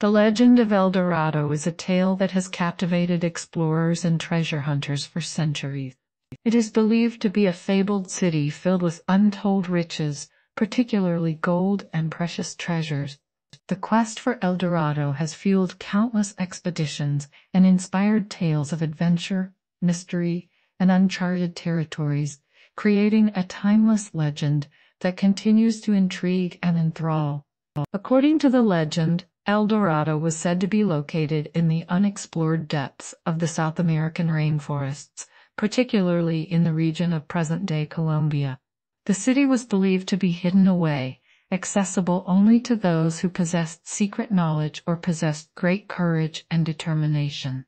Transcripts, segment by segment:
The legend of El Dorado is a tale that has captivated explorers and treasure hunters for centuries. It is believed to be a fabled city filled with untold riches, particularly gold and precious treasures. The quest for El Dorado has fueled countless expeditions and inspired tales of adventure, mystery, and uncharted territories, creating a timeless legend that continues to intrigue and enthrall. According to the legend, El Dorado was said to be located in the unexplored depths of the South American rainforests, particularly in the region of present-day Colombia. The city was believed to be hidden away, accessible only to those who possessed secret knowledge or possessed great courage and determination.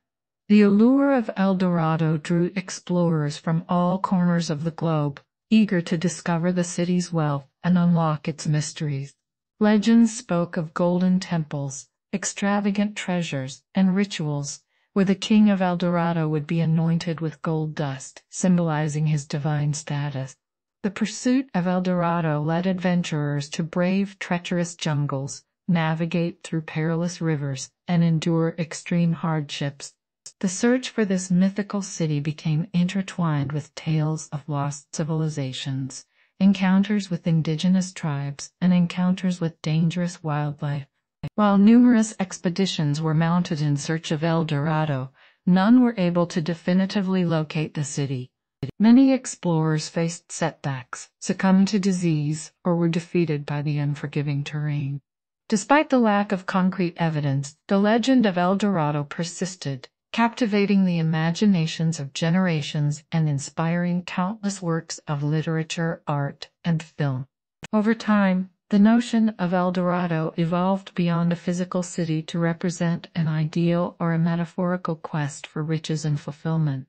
The allure of El Dorado drew explorers from all corners of the globe, eager to discover the city's wealth and unlock its mysteries. Legends spoke of golden temples, extravagant treasures, and rituals where the king of El Dorado would be anointed with gold dust, symbolizing his divine status. The pursuit of El Dorado led adventurers to brave treacherous jungles, navigate through perilous rivers, and endure extreme hardships. The search for this mythical city became intertwined with tales of lost civilizations encounters with indigenous tribes, and encounters with dangerous wildlife. While numerous expeditions were mounted in search of El Dorado, none were able to definitively locate the city. Many explorers faced setbacks, succumbed to disease, or were defeated by the unforgiving terrain. Despite the lack of concrete evidence, the legend of El Dorado persisted, captivating the imaginations of generations and inspiring countless works of literature, art, and film. Over time, the notion of El Dorado evolved beyond a physical city to represent an ideal or a metaphorical quest for riches and fulfillment.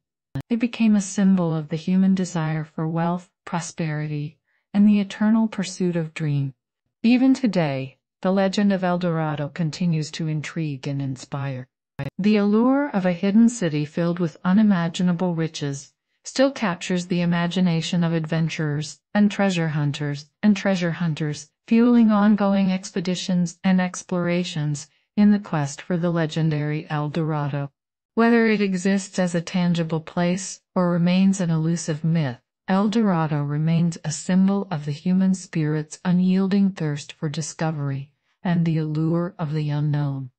It became a symbol of the human desire for wealth, prosperity, and the eternal pursuit of dream. Even today, the legend of El Dorado continues to intrigue and inspire. The allure of a hidden city filled with unimaginable riches still captures the imagination of adventurers and treasure hunters and treasure hunters, fueling ongoing expeditions and explorations in the quest for the legendary El Dorado. Whether it exists as a tangible place or remains an elusive myth, El Dorado remains a symbol of the human spirit's unyielding thirst for discovery and the allure of the unknown.